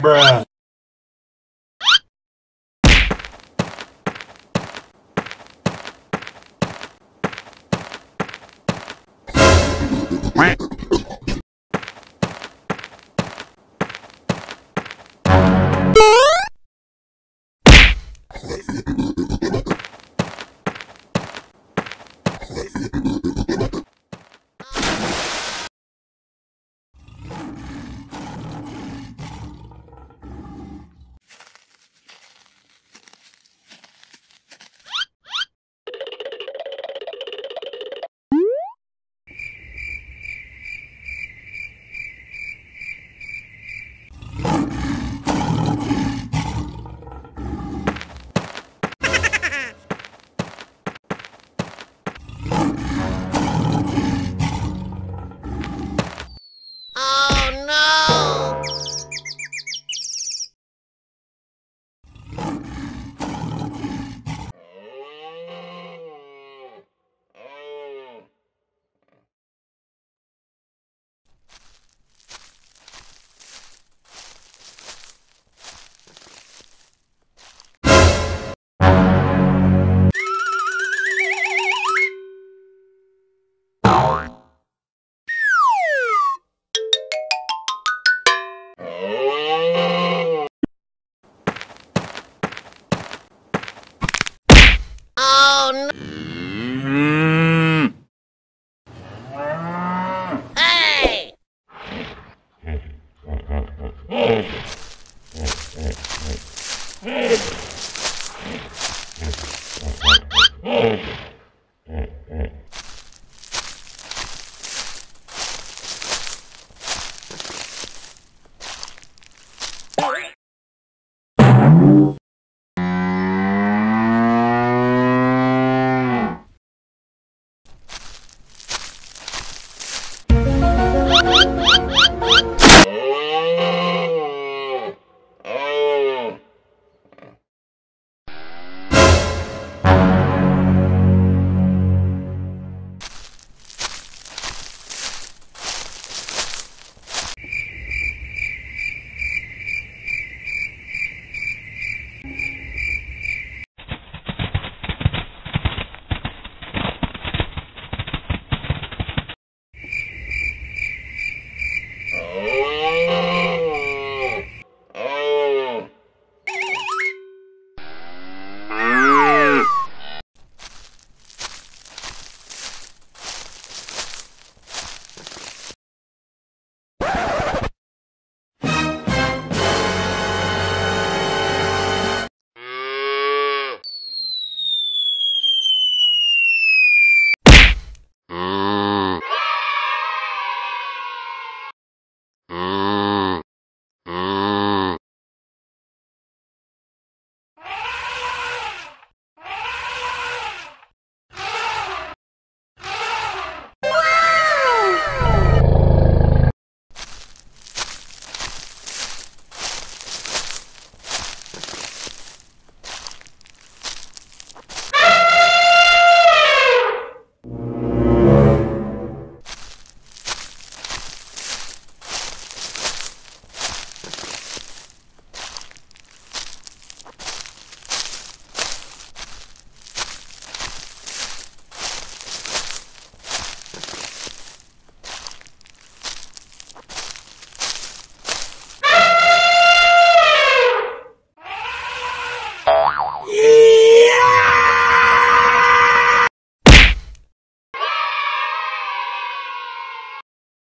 Bruh. Yeah.